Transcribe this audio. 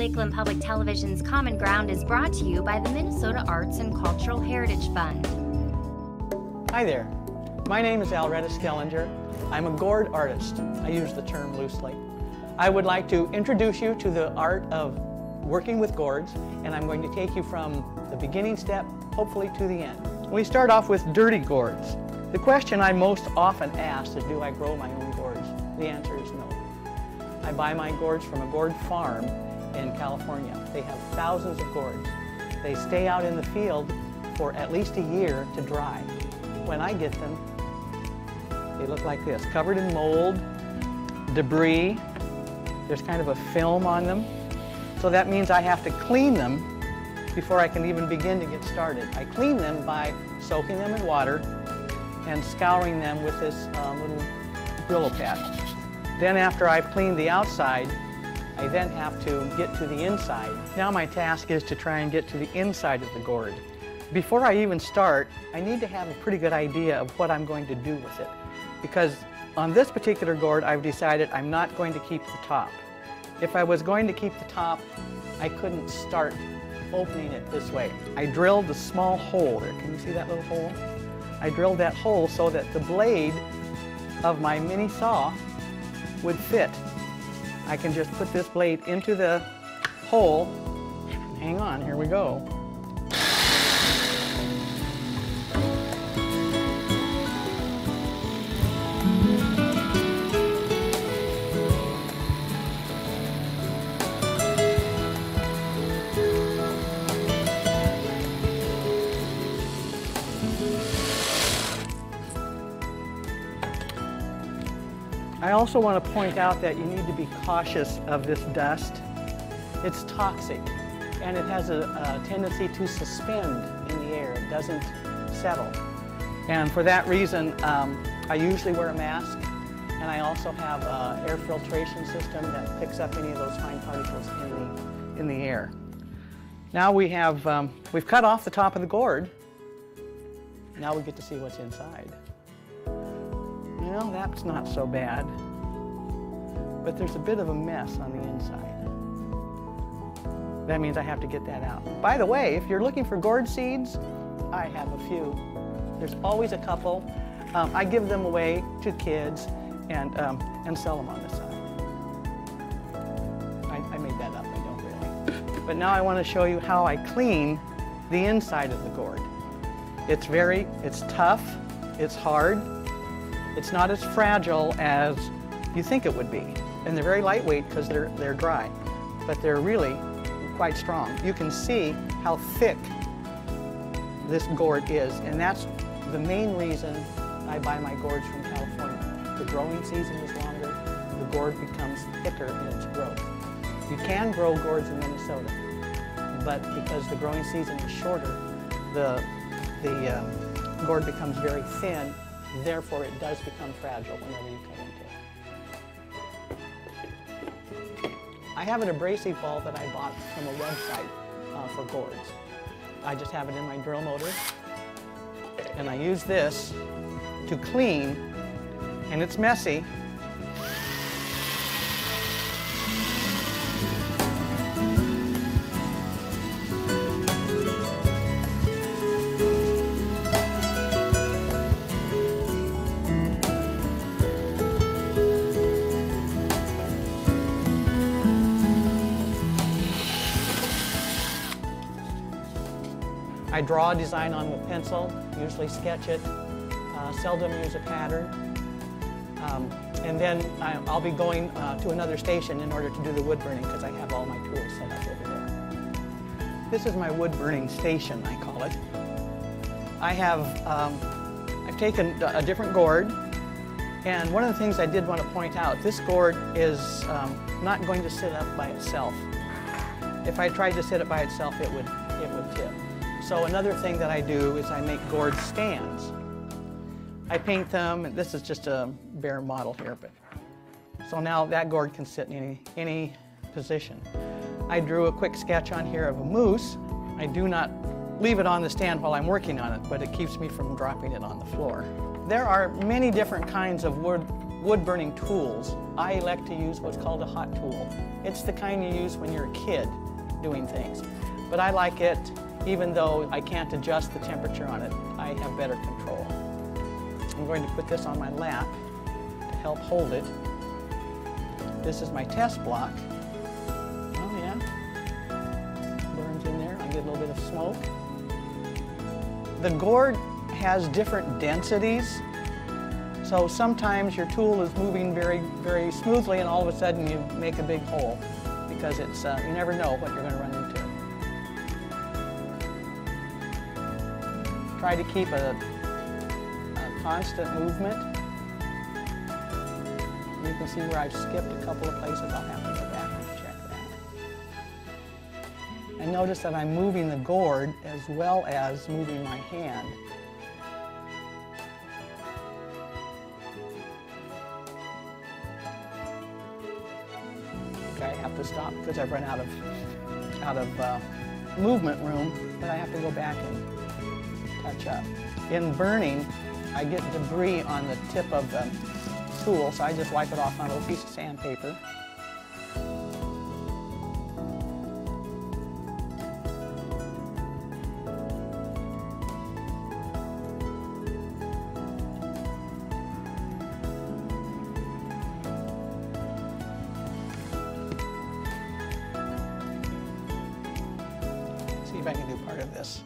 Lakeland Public Television's Common Ground is brought to you by the Minnesota Arts and Cultural Heritage Fund. Hi there. My name is Alretta Skellenger. I'm a gourd artist. I use the term loosely. I would like to introduce you to the art of working with gourds, and I'm going to take you from the beginning step, hopefully to the end. We start off with dirty gourds. The question I'm most often asked is, do I grow my own gourds? The answer is no. I buy my gourds from a gourd farm in California. They have thousands of gourds. They stay out in the field for at least a year to dry. When I get them, they look like this, covered in mold, debris. There's kind of a film on them. So that means I have to clean them before I can even begin to get started. I clean them by soaking them in water and scouring them with this uh, little Brillo pad. Then after I've cleaned the outside, I then have to get to the inside. Now my task is to try and get to the inside of the gourd. Before I even start, I need to have a pretty good idea of what I'm going to do with it. Because on this particular gourd, I've decided I'm not going to keep the top. If I was going to keep the top, I couldn't start opening it this way. I drilled a small hole there. Can you see that little hole? I drilled that hole so that the blade of my mini saw would fit. I can just put this blade into the hole. Hang on, here we go. I also want to point out that you need to be cautious of this dust. It's toxic and it has a, a, tendency to suspend in the air. It doesn't settle. And for that reason, um, I usually wear a mask and I also have an air filtration system that picks up any of those fine particles in the, in the air. Now we have, um, we've cut off the top of the gourd. Now we get to see what's inside. Well, that's not so bad. But there's a bit of a mess on the inside. That means I have to get that out. By the way, if you're looking for gourd seeds, I have a few. There's always a couple. Um, I give them away to kids and, um, and sell them on the side. I, I made that up, I don't really. But now I want to show you how I clean the inside of the gourd. It's very, it's tough, it's hard, it's not as fragile as you think it would be. And they're very lightweight because they're, they're dry, but they're really quite strong. You can see how thick this gourd is, and that's the main reason I buy my gourds from California. The growing season is longer, the gourd becomes thicker in its growth. You can grow gourds in Minnesota, but because the growing season is shorter, the, the uh, gourd becomes very thin Therefore, it does become fragile whenever you come into it. I have an abrasive ball that I bought from a website uh, for gourds. I just have it in my drill motor, and I use this to clean, and it's messy, I draw a design on with pencil, usually sketch it, uh, seldom use a pattern. Um, and then I, will be going uh, to another station in order to do the wood burning because I have all my tools set up over there. This is my wood burning station, I call it. I have, um, I've taken a different gourd and one of the things I did want to point out, this gourd is um, not going to sit up by itself. If I tried to sit it by itself, it would, it would tip. So another thing that I do is I make gourd stands. I paint them, this is just a bare model here, but so now that gourd can sit in any, any position. I drew a quick sketch on here of a moose. I do not leave it on the stand while I'm working on it, but it keeps me from dropping it on the floor. There are many different kinds of wood wood burning tools, I elect to use what's called a hot tool. It's the kind you use when you're a kid doing things. But I like it even though I can't adjust the temperature on it. I have better control. I'm going to put this on my lap to help hold it. This is my test block. Oh yeah, burns in there. I get a little bit of smoke. The gourd has different densities. So sometimes your tool is moving very, very smoothly and all of a sudden you make a big hole because it's, uh, you never know what you're going to run Try to keep a, a constant movement. You can see where I've skipped a couple of places. I'll have to go back and check that. And notice that I'm moving the gourd as well as moving my hand. I have to stop because I've run out of out of uh, movement room, but I have to go back and touch up. In burning, I get debris on the tip of the tool, so I just wipe it off on a little piece of sandpaper. See if I can do part of this.